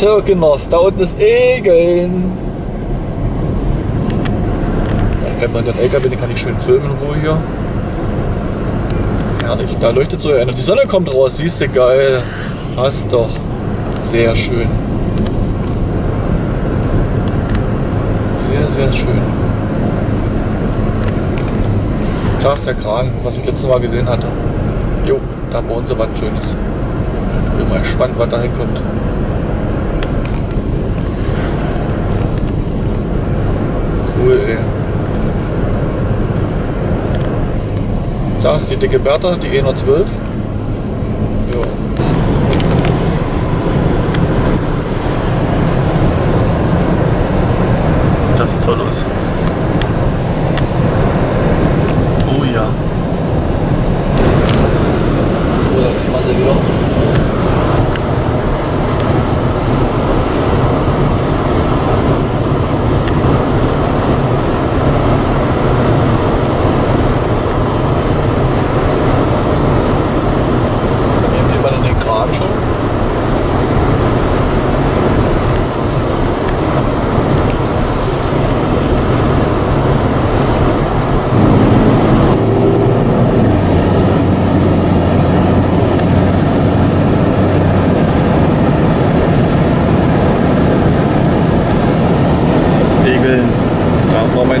Kinders, da unten ist Egeln. Da kennt man den LKW, den kann ich schön filmen in Ruhe hier. Herrlich, da leuchtet so einer. Die Sonne kommt raus, siehst du, geil. Hast doch. Sehr schön. Sehr, sehr schön. Da ist der Kran, was ich letztes Mal gesehen hatte. Jo, da bauen sie was Schönes. Bin mal gespannt, was da hinkommt. Cool, ey. Da ist die dicke Bertha, die E112. Ja. Das ist toll aus.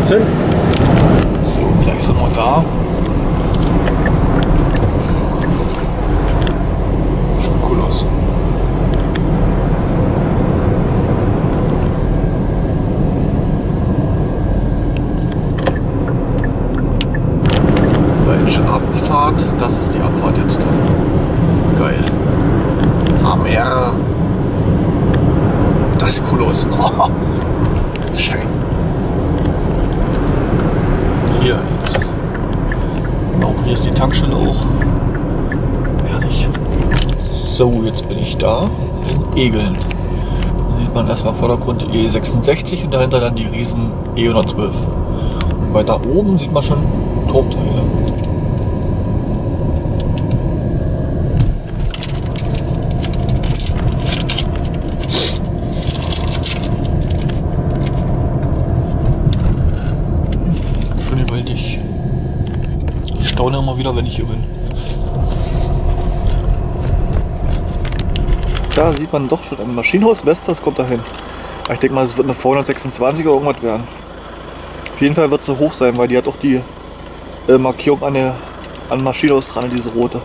19. So, gleich sind wir da. Schon cool aus. Falsche Abfahrt. Das ist die Abfahrt jetzt. Geil. Hammer. Das ist cool aus. Oh, schön. Genau, hier ist die Tankstelle auch. Herrlich. So, jetzt bin ich da in Egeln. Da sieht man erstmal Vordergrund die E66 und dahinter dann die riesen E112. Und weiter oben sieht man schon Turmteile. Schön gewaltig. Ich staune immer wieder, wenn ich hier bin. Da sieht man doch schon ein Maschinenhaus Vestas kommt dahin. Ich denke mal, es wird eine V126 oder irgendwas werden. Auf jeden Fall wird sie hoch sein, weil die hat auch die äh, Markierung an der an Maschinenhaus dran, diese rote.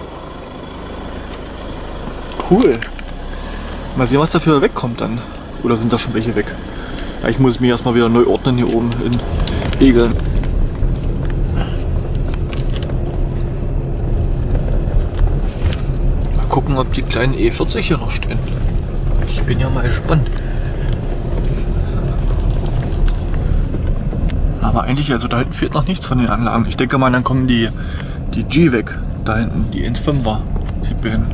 Cool. Mal sehen, was dafür wegkommt dann. Oder sind da schon welche weg? Ja, ich muss mich erstmal wieder neu ordnen hier oben in Egeln. Gucken, ob die kleinen E40 hier noch stehen. Ich bin ja mal gespannt. Aber eigentlich, also da hinten fehlt noch nichts von den Anlagen. Ich denke mal, dann kommen die, die G weg. Da hinten, die 1.5er. Die beiden,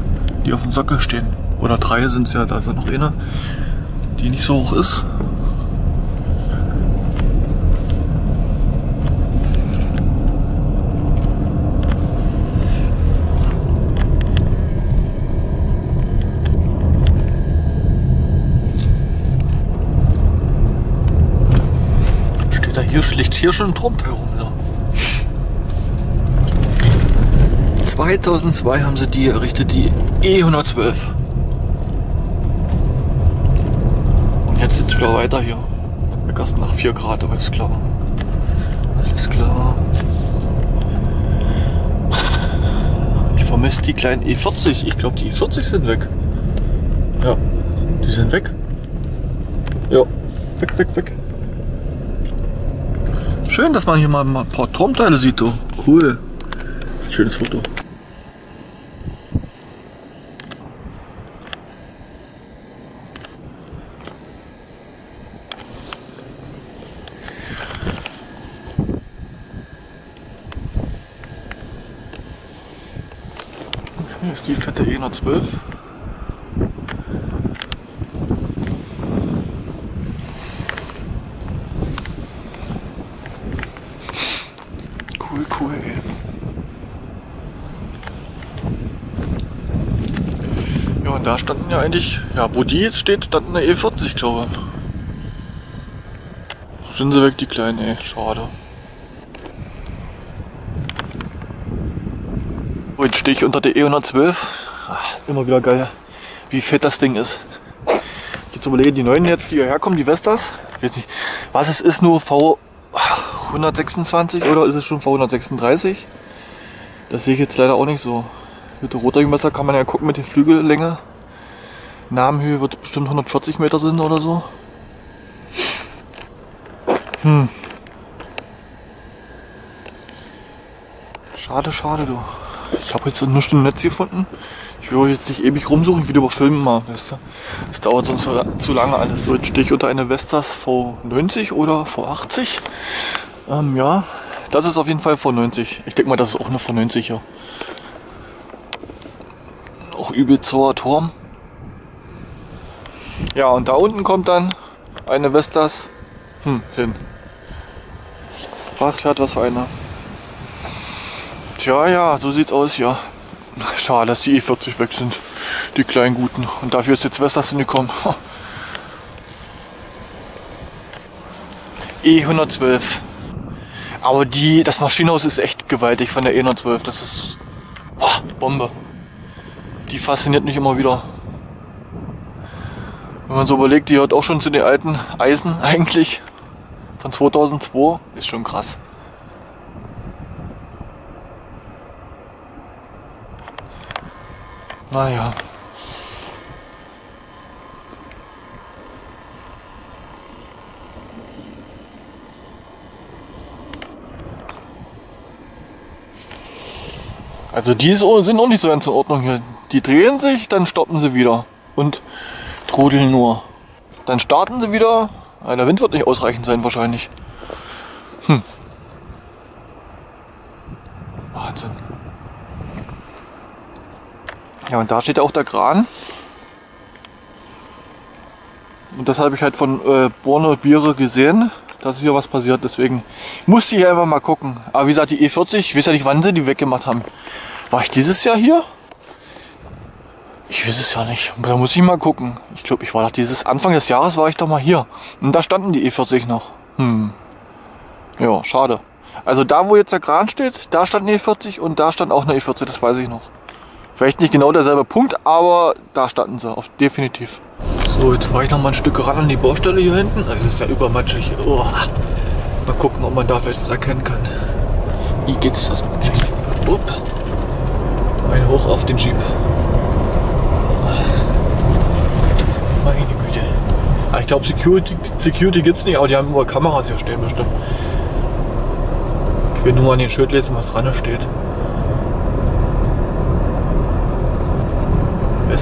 die auf dem Sockel stehen. Oder drei sind es ja, da ist ja noch eine, die nicht so hoch ist. Steht da hier schlicht hier schon ein Turmteil rum. Ja. 2002 haben sie die errichtet, die E112. Und jetzt geht's wieder weiter hier. Erst nach 4 Grad, alles klar. Alles klar. Ich vermisse die kleinen E40. Ich glaube, die E40 sind weg. Ja, die sind weg. Ja, weg, weg, weg. Schön, dass man hier mal ein paar Turmteile sieht. Du. Cool. Schönes Foto. Hier ist die fette E112. Cool, cool, ey. Ja, und da standen ja eigentlich, ja, wo die jetzt steht, stand eine E40, glaube ich. Sind sie weg, die kleinen, ey, schade. So, jetzt stehe ich unter der E112. Ach, immer wieder geil, wie fett das Ding ist. Jetzt überlege die neuen jetzt, die hierher kommen, die Vestas. Ich weiß nicht, was es ist, nur V126 oder ist es schon V136? Das sehe ich jetzt leider auch nicht so. Mit der Rotringmesser kann man ja gucken mit der Flügellänge. Namenhöhe wird bestimmt 140 Meter sind oder so. Hm. Schade, schade, du. Ich habe jetzt nichts im Netz gefunden. Ich will jetzt nicht ewig rumsuchen, ich will über Filmen mal. Das dauert sonst zu lange alles. So, jetzt stehe ich unter eine Vestas V90 oder V80. Ähm, ja, das ist auf jeden Fall V90. Ich denke mal, das ist auch eine V90 hier auch übelst hoher Turm. Ja, und da unten kommt dann eine Vestas hm, hin. Was fährt was für eine? Tja, ja, so sieht's aus hier. Schade, dass die E40 weg sind, die kleinen Guten. Und dafür ist jetzt Vestas hingekommen. E112. Aber die, das Maschinenhaus ist echt gewaltig von der E112. Das ist boah, Bombe die fasziniert mich immer wieder. Wenn man so überlegt, die hört auch schon zu den alten Eisen eigentlich von 2002, ist schon krass. Naja. Also die sind auch nicht so ganz in Ordnung hier. Die drehen sich, dann stoppen sie wieder und trudeln nur. Dann starten sie wieder. Ja, der Wind wird nicht ausreichend sein wahrscheinlich. Hm. Ja, und da steht auch der Kran. Und das habe ich halt von äh, Borne Biere gesehen, dass hier was passiert. Deswegen musste ich einfach mal gucken. Aber wie gesagt, die E40, ich weiß ja nicht, wann sie die weggemacht haben. War ich dieses Jahr hier? Ich weiß es ja nicht. Da muss ich mal gucken. Ich glaube, ich war doch dieses Anfang des Jahres war ich doch mal hier. Und da standen die E40 noch. Hm. Ja, schade. Also da, wo jetzt der Kran steht, da stand eine E40 und da stand auch eine E40, das weiß ich noch. Vielleicht nicht genau derselbe Punkt, aber da standen sie, auf, definitiv. So, jetzt fahre ich noch mal ein Stück ran an die Baustelle hier hinten. Das ist ja übermatschig. Oh. Mal gucken, ob man da vielleicht was erkennen kann. Wie geht es das matschig? Upp. Ein Hoch auf den Jeep. Meine Güte. Ah, ich glaube Security, Security gibt es nicht, aber die haben immer Kameras hier stehen bestimmt. Ich will nur an den Schild lesen, was dran steht.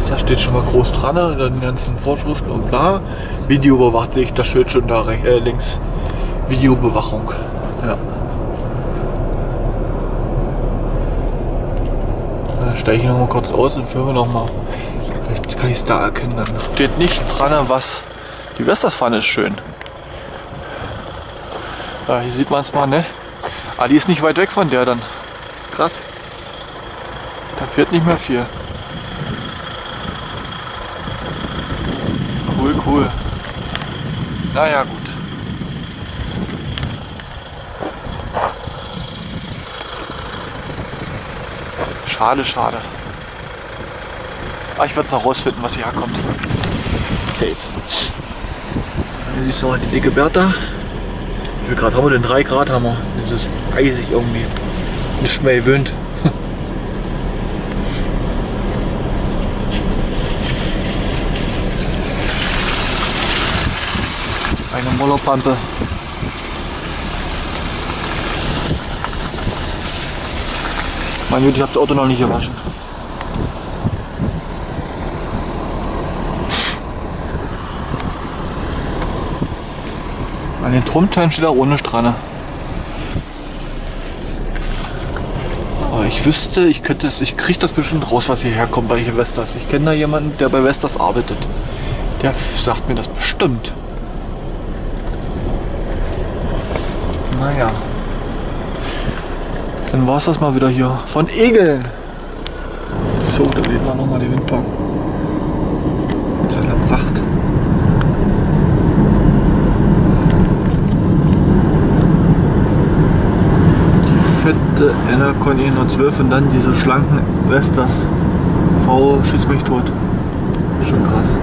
Da steht schon mal groß dran, den ganzen Vorschriften und bla. Video überwacht sich das Schild schon da äh, links. Videoüberwachung. Ja. Dann steige ich noch mal kurz aus und führen wir noch mal. Vielleicht kann ich es da erkennen dann. Steht nicht dran, was. Die Westerfahne ist schön. Ja, hier sieht man es mal, ne? Ah, die ist nicht weit weg von der dann. Krass. Da fährt nicht mehr viel. Cool. Naja, gut. Schade, schade. Aber ah, ich werde es noch rausfinden, was hier herkommt. Safe. Hier siehst du mal die dicke Bertha. Wie viel Grad haben wir denn? 3 Grad haben wir. Das ist eisig irgendwie. Nicht mehr gewöhnt. Eine Mollerpampe. Mein Gott, ich habe das Auto noch nicht gewaschen. An den Turmteilen steht er ohne Stranne. Aber ich wüsste, ich könnte es, ich kriege das bestimmt raus, was hierher kommt bei Vestas. Ich kenne da jemanden, der bei Vestas arbeitet. Der sagt mir das bestimmt. Naja. Dann war es das mal wieder hier. Von Egeln. So, da sieht man nochmal die Windpark. einer Pracht. Die fette Enercon E112 und dann diese schlanken Vestas V schießt mich tot. Schon krass.